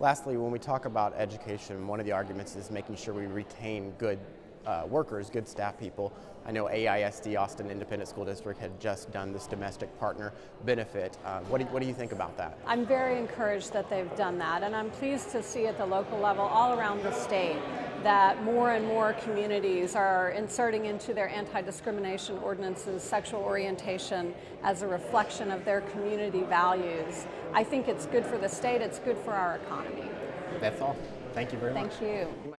Lastly, when we talk about education, one of the arguments is making sure we retain good uh, workers, good staff people. I know AISD, Austin Independent School District, had just done this domestic partner benefit. Uh, what, do, what do you think about that? I'm very encouraged that they've done that, and I'm pleased to see at the local level, all around the state, that more and more communities are inserting into their anti-discrimination ordinances sexual orientation as a reflection of their community values. I think it's good for the state, it's good for our economy. That's all. Thank you very Thank much. Thank you.